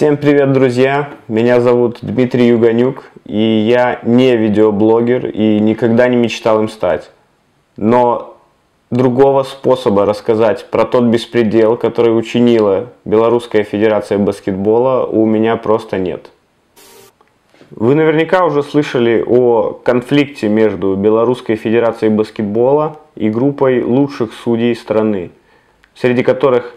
Всем привет, друзья! Меня зовут Дмитрий Юганюк, и я не видеоблогер и никогда не мечтал им стать. Но другого способа рассказать про тот беспредел, который учинила Белорусская Федерация Баскетбола, у меня просто нет. Вы наверняка уже слышали о конфликте между Белорусской Федерацией Баскетбола и группой лучших судей страны, среди которых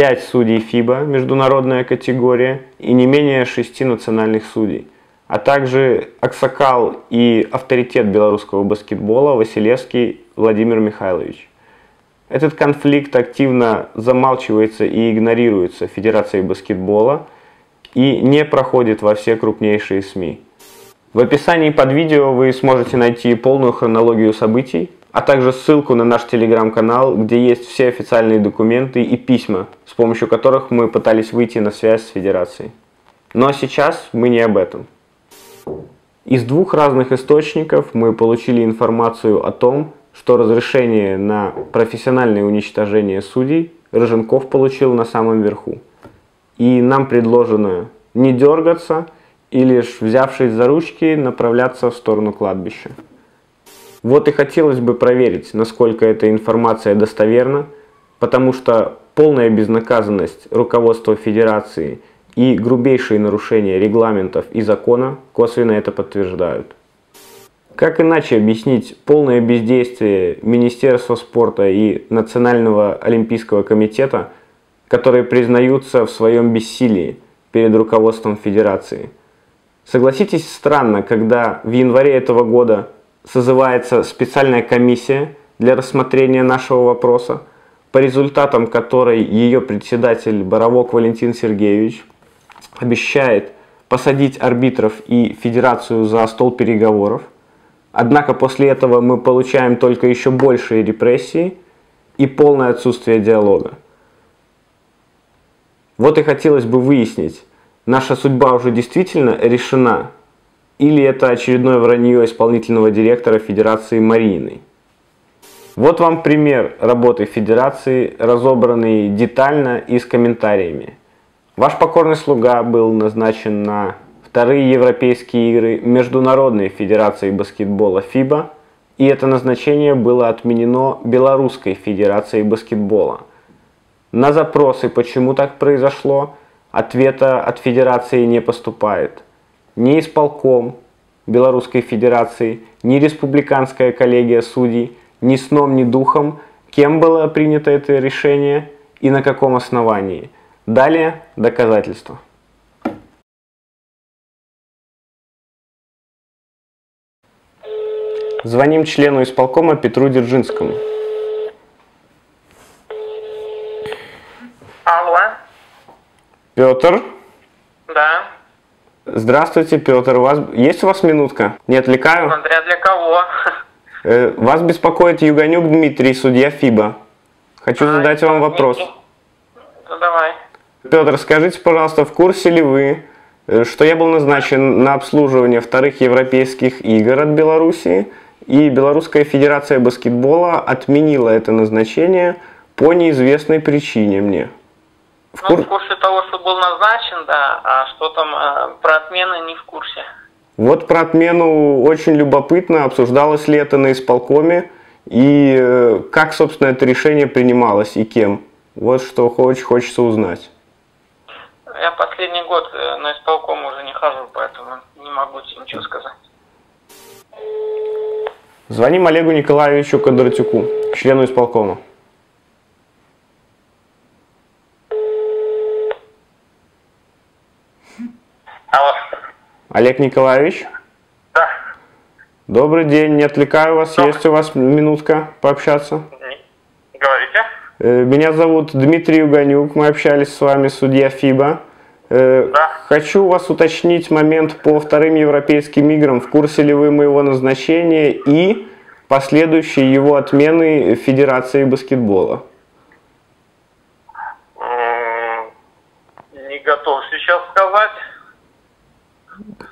5 судей ФИБА, международная категория, и не менее 6 национальных судей, а также Аксакал и авторитет белорусского баскетбола Василевский Владимир Михайлович. Этот конфликт активно замалчивается и игнорируется Федерацией баскетбола и не проходит во все крупнейшие СМИ. В описании под видео вы сможете найти полную хронологию событий, а также ссылку на наш телеграм-канал, где есть все официальные документы и письма, с помощью которых мы пытались выйти на связь с Федерацией. Но сейчас мы не об этом. Из двух разных источников мы получили информацию о том, что разрешение на профессиональное уничтожение судей Рыженков получил на самом верху. И нам предложено не дергаться и лишь взявшись за ручки направляться в сторону кладбища. Вот и хотелось бы проверить, насколько эта информация достоверна, потому что полная безнаказанность руководства Федерации и грубейшие нарушения регламентов и закона косвенно это подтверждают. Как иначе объяснить полное бездействие Министерства спорта и Национального олимпийского комитета, которые признаются в своем бессилии перед руководством Федерации? Согласитесь, странно, когда в январе этого года созывается специальная комиссия для рассмотрения нашего вопроса, по результатам которой ее председатель Боровок Валентин Сергеевич обещает посадить арбитров и федерацию за стол переговоров. Однако после этого мы получаем только еще большие репрессии и полное отсутствие диалога. Вот и хотелось бы выяснить, наша судьба уже действительно решена или это очередное вранье исполнительного директора Федерации Мариной? Вот вам пример работы Федерации, разобранный детально и с комментариями. Ваш покорный слуга был назначен на вторые Европейские игры Международной Федерации баскетбола ФИБА, и это назначение было отменено Белорусской Федерацией баскетбола. На запросы, почему так произошло, ответа от Федерации не поступает – ни исполком Белорусской Федерации, ни республиканская коллегия судей, ни сном, ни духом, кем было принято это решение и на каком основании. Далее доказательства. Звоним члену исполкома Петру Дзержинскому. Алло. Петр? Здравствуйте, Петр. У вас есть у вас минутка? Не отвлекаю? Смотря для кого. Э, вас беспокоит Юганюк Дмитрий, судья ФИБА. Хочу а, задать вам вопрос. Ну, давай. Петр, скажите, пожалуйста, в курсе ли вы, э, что я был назначен на обслуживание вторых европейских игр от Белоруссии, и Белорусская Федерация баскетбола отменила это назначение по неизвестной причине мне? В, кур... ну, в курсе того, что был назначен, да, а что там э, про отмены не в курсе. Вот про отмену очень любопытно, обсуждалось ли это на исполкоме, и э, как, собственно, это решение принималось и кем. Вот что очень хочется узнать. Я последний год э, на исполком уже не хожу, поэтому не могу тебе ничего сказать. Звоним Олегу Николаевичу Кондратюку, члену исполкома. Алло. Олег Николаевич? Да. Добрый день, не отвлекаю вас, Добрый. есть у вас минутка пообщаться? Говорите. Э, меня зовут Дмитрий Юганюк, мы общались с вами, судья ФИБА. Э, да. Хочу вас уточнить момент по вторым европейским играм. В курсе ли вы моего назначения и последующей его отмены Федерации баскетбола? Не готов сейчас сказать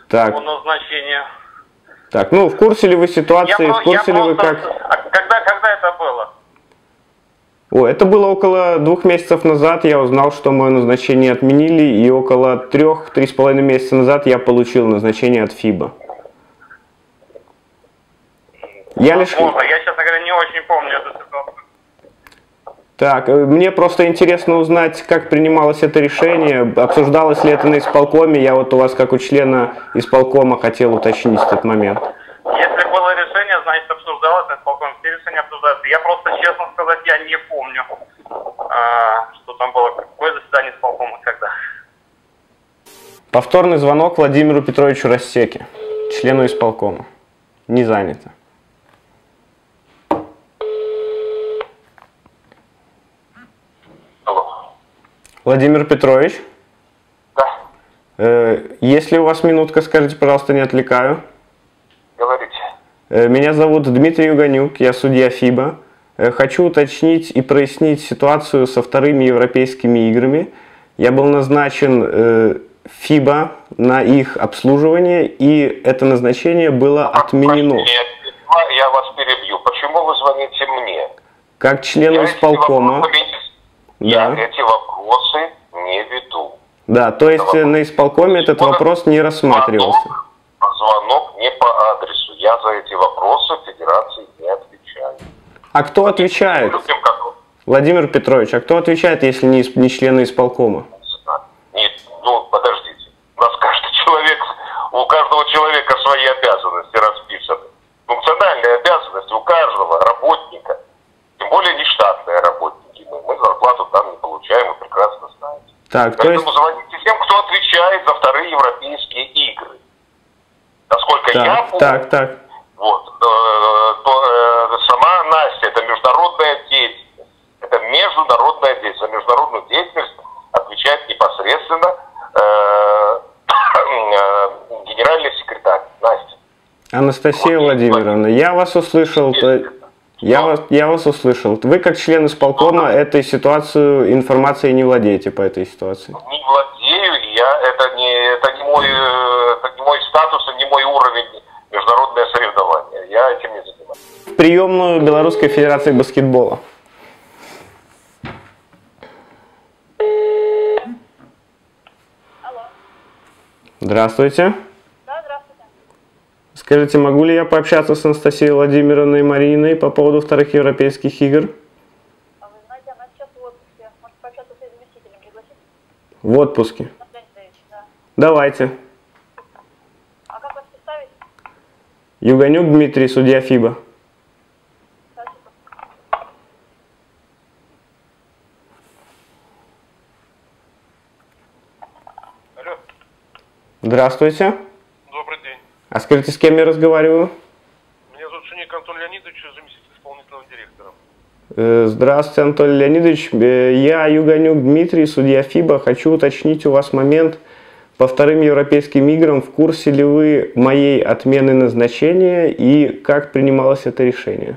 так. по назначению. Так, ну в курсе ли вы ситуации, я, в курсе я ли вы как... А когда, когда это было? О, это было около двух месяцев назад. Я узнал, что мое назначение отменили, и около трех-три с половиной месяца назад я получил назначение от ФИБа. Я лишь... Возможно, я, честно говоря, не очень помню эту ситуацию. Так, э, мне просто интересно узнать, как принималось это решение, обсуждалось ли это на исполкоме. Я вот у вас, как у члена исполкома, хотел уточнить этот момент. Если было решение, значит обсуждалось, на исполкоме все решения обсуждаются. Я просто, честно сказать, я не помню, а, что там было, какое заседание исполкома, когда. Повторный звонок Владимиру Петровичу Рассеке, члену исполкома. Не занято. Алло. Владимир Петрович, Да, э, если у вас минутка, скажите, пожалуйста, не отвлекаю. говорите. Э, Меня зовут Дмитрий Юганюк, я судья ФИБА. Э, Хочу уточнить и прояснить ситуацию со вторыми европейскими играми. Я был назначен э, ФИБА на их обслуживание, и это назначение было отменено. Простите, я, я вас перебью. Почему вы звоните мне? Как члену Я исполкома. вопросы не- Я Да. эти вопросы не веду. Да, то есть э, на исполкоме этот вопрос не рассматривался. Звонок, звонок не по адресу. Я за эти вопросы Федерации не отвечаю. А кто отвечает? Людям, как Владимир Петрович, а кто отвечает, если не, не члены исполкома? Нет, ну, подождите. У нас каждый человек, у каждого человека свои обязанности расписаны. Функциональные обязанности у каждого работника, тем более не штатные работники. Мы, мы зарплату там не получаем, вы прекрасно Так, то есть... Поэтому звоните тем, кто отвечает за вторые европейские игры. Насколько я Так, помню, так, так. вот, э, то, э, сама Настя, это международная деятельность. Это международная деятельность. За международную деятельность отвечает непосредственно э, э, генеральный секретарь Настя. Анастасия Владимировна, я вас услышал. то- Я вас, я вас услышал. Вы как член исполкома этой ситуацию информацией не владеете по этой ситуации. Не владею я, это не, это не мой, э, это не мой статус, и не мой уровень международное соревнование. Я этим не занимаюсь. Приемную Белорусской Федерации баскетбола. Алло. Здравствуйте. Скажите, могу ли я пообщаться с Анастасией Владимировной Мариной по поводу вторых европейских игр? А вы знаете, она сейчас в отпуске. Может пообщаться с ее заместителем, пригласить? В отпуске. Анатолий Андреевич, да. Давайте. А как вас представить? Юганюк Дмитрий, судья ФИБА. Здравствуйте. А скажите, с кем я разговариваю? Меня зовут Шиник Антон Леонидович, заместитель исполнительного директора. Э, Здравствуйте, Анатолий Леонидович. Э, Я Юганюк Дмитрий, судья ФИБА. Хочу уточнить у вас момент по вторым европейским играм. В курсе ли вы моей отмены назначения и как принималось это решение?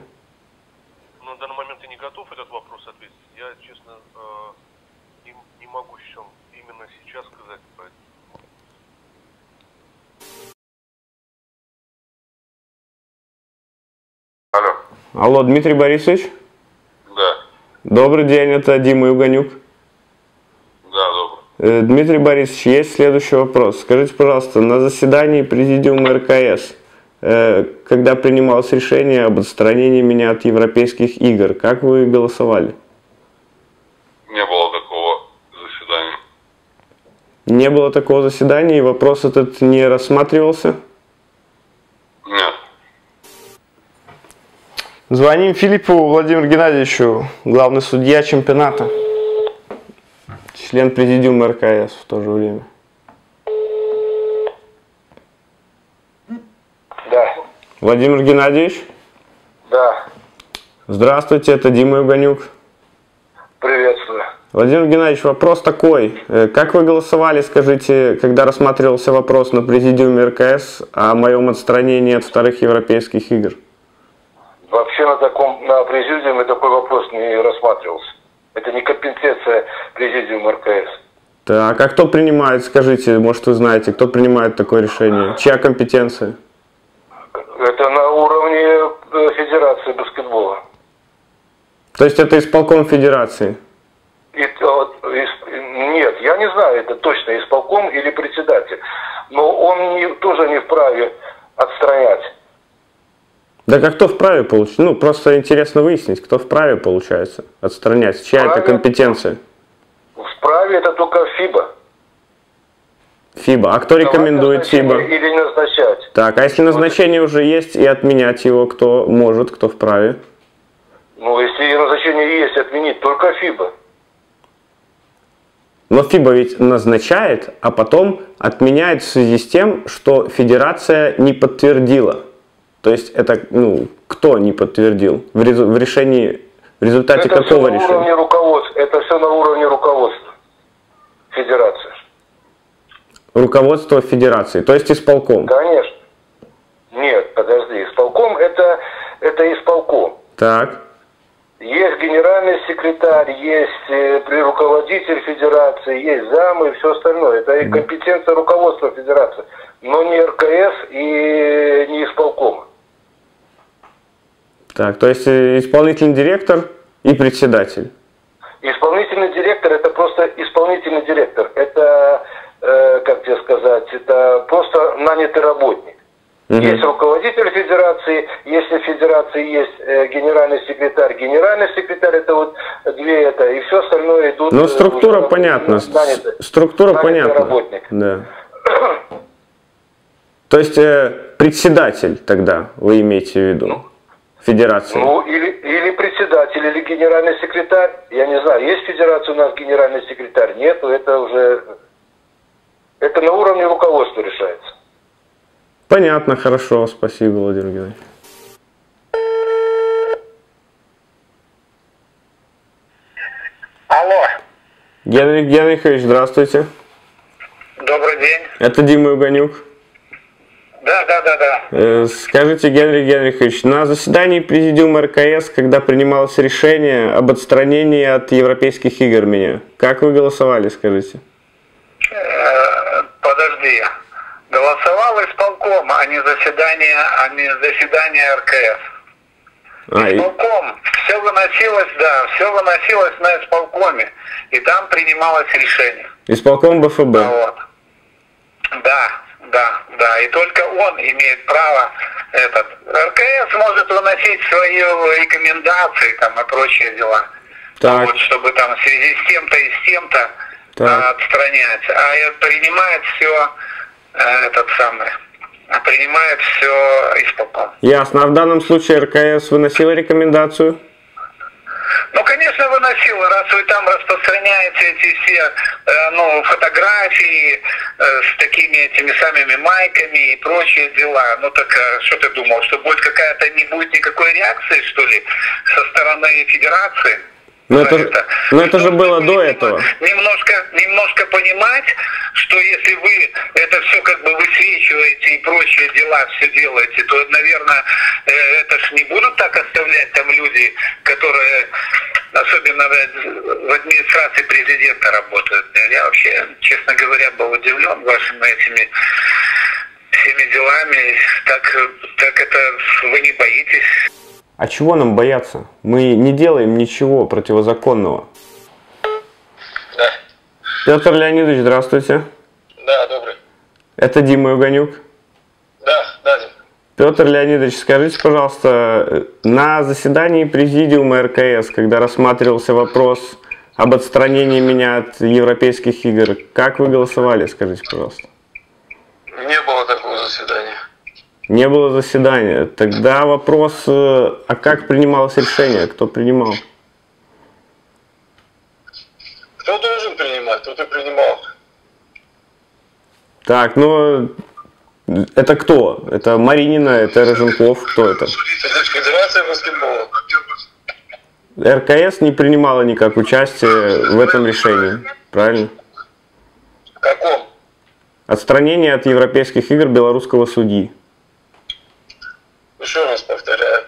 Ну, на данный момент я не готов этот вопрос ответить. Я, честно, э, не, не могу сейчас, именно сейчас сказать. Поэтому Алло, Дмитрий Борисович. да, Добрый день, это Дима Юганюк. да, добрый. Э, Дмитрий Борисович, есть следующий вопрос. Скажите, пожалуйста, на заседании Президиума РКС, э, когда принималось решение об отстранении меня от европейских игр, как вы голосовали? Не было такого заседания. Не было такого заседания, и вопрос этот не рассматривался? Звоним Филиппу Владимиру Геннадьевичу, главный судья чемпионата, член президиума РКС в то же время. Да, Владимир Геннадьевич, да, здравствуйте, это Дима Юганюк. приветствую. Владимир Геннадьевич, вопрос такой. Э, Как вы голосовали, скажите, когда рассматривался вопрос на президиуме РКС о моем отстранении от вторых европейских игр? Вообще на таком на президиуме такой вопрос не рассматривался. Это не компетенция президиума РКС. Так, а кто принимает, скажите, может вы знаете, кто принимает такое решение? Чья компетенция? Это на уровне э, Федерации баскетбола. То есть это исполком федерации? Из- нет, я не знаю, это точно исполком или председатель. Но он не, тоже не вправе отстранять. Так а кто вправе получить? Ну, просто интересно выяснить, кто вправе, получается, отстранять. Чья это Вправе. компетенция? Вправе это только ФИБа. ФИБа. А кто рекомендует ФИБа? Или назначать. Так, а если назначение уже есть и отменять его, кто может, кто вправе? Ну, если назначение есть, отменить только ФИБа. Но ФИБа ведь назначает, а потом отменяет в связи с тем, что федерация не подтвердила. То есть это, ну, кто не подтвердил? В, резу- в решении, в результате это какого все на решения? уровне руководства. Это все на уровне руководства Федерации. Руководство федерации, то есть исполком. Конечно. Нет, подожди. Исполком это, это исполком. Так, Есть генеральный секретарь, есть э, руководитель федерации, есть замы и все остальное. Это и компетенция руководства федерации, но не РКС и не исполкома. Так, то есть э, исполнительный директор и председатель. Исполнительный директор это просто исполнительный директор. Это, э, как тебе сказать, это просто нанятый работник. Мгм. Есть руководитель федерации, если в федерации есть э, генеральный секретарь, генеральный секретарь это вот две это, и все остальное идут. Ну, э, структура уже понятна. Структура Нанятый понятна. работник. Да. То есть э, председатель тогда вы имеете в виду? Федерации. Ну, или, или председатель, или генеральный секретарь. Я не знаю, есть в федерации у нас генеральный секретарь? Нету, это уже... Это на уровне руководства решается. Понятно, хорошо, спасибо, Владимир Геннадьевич. Алло, Генрих Генрихович, здравствуйте. добрый день. Это Дима Юганюк. Да, да, да, да. Э, Скажите, Генрих Генрихович, на заседании Президиума РКС, когда принималось решение об отстранении от европейских игр меня, как вы голосовали, скажите? Э, Подожди. Голосовал исполком, а не заседание, а не заседание РКС. А, Исполком. Все выносилось, да, все выносилось на исполкоме. И там принималось решение. исполком БФБ. Вот. Да, да, да. И только он имеет право этот. РКС может выносить свои рекомендации там и прочие дела. Так. Вот, чтобы там в связи с тем-то и с тем-то а, отстранять. А э, принимает все этот самый. а Принимает все исполком. Ясно. А в данном случае РКС выносила рекомендацию? Ну, конечно, выносила, раз вы там распространяете эти все э, ну, фотографии э, с такими этими самыми майками и прочие дела. Ну так э, что ты думал, что будет какая-то, не будет никакой реакции, что ли, со стороны федерации? Ну, на это же- ну, это же было до этого. Немножко, немножко понимать, что если вы это все как бы высвечиваете и прочие дела все делаете, то, наверное, это ж не будут так оставлять там люди, которые особенно в администрации президента работают. Я вообще, честно говоря, был удивлен вашими этими всеми делами. Так, так это вы не боитесь? А чего нам бояться? Мы не делаем ничего противозаконного. Да, Петр Леонидович, здравствуйте. да, добрый. Это Дима Юганюк. Да. Петр Леонидович, скажите, пожалуйста, на заседании Президиума РКС, когда рассматривался вопрос об отстранении меня от европейских игр, как вы голосовали, скажите, пожалуйста? Не было такого заседания. Не было заседания. Тогда вопрос, э, а как принималось решение, кто принимал? Кто должен принимать, тот и принимал. Так, ну, это кто? Это Маринина, это Роженков, кто это? Федерация баскетбола. РКС не принимала никак участие в этом решении, правильно? Каком? Отстранение от европейских игр белорусского судьи. Еще раз повторяю.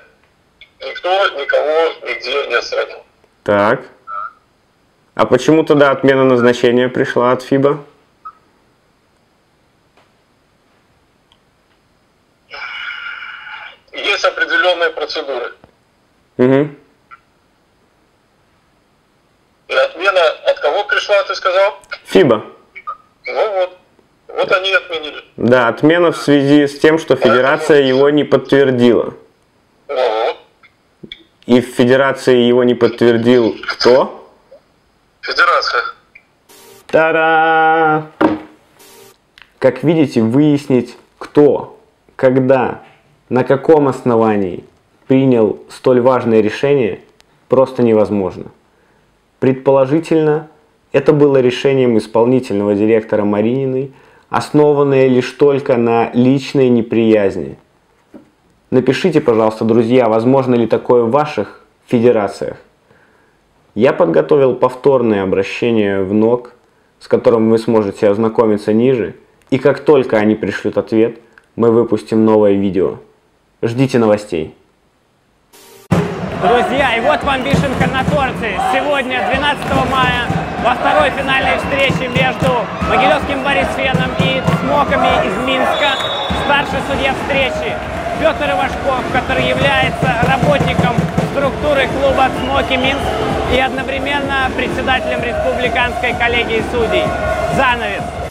Никто никого нигде не отстранил. Так. А почему тогда отмена назначения пришла от ФИБа? Есть определенные процедуры. Угу. кого пришла, ты сказал? ФИБА. Ну вот. Вот они и отменили. Да, отмена в связи с тем, что федерация его не подтвердила. Ого. И в федерации его не подтвердил кто? Федерация. Та-да! Как видите, выяснить, кто, когда, на каком основании принял столь важное решение, просто невозможно. Предположительно, это было решением исполнительного директора Марининой, основанное лишь только на личной неприязни. Напишите, пожалуйста, друзья, возможно ли такое в ваших федерациях. Я подготовил повторное обращение в НОК, с которым вы сможете ознакомиться ниже, и как только они пришлют ответ, мы выпустим новое видео. Ждите новостей. Друзья, и вот вам вишенка на торте. Сегодня, 12 мая, во второй финальной встрече между Могилевским Борисфеном и Смоками из Минска, старший судья встречи Петр Ивашков, который является работником структуры клуба «Смоки Минск» и одновременно председателем республиканской коллегии судей. Занавес.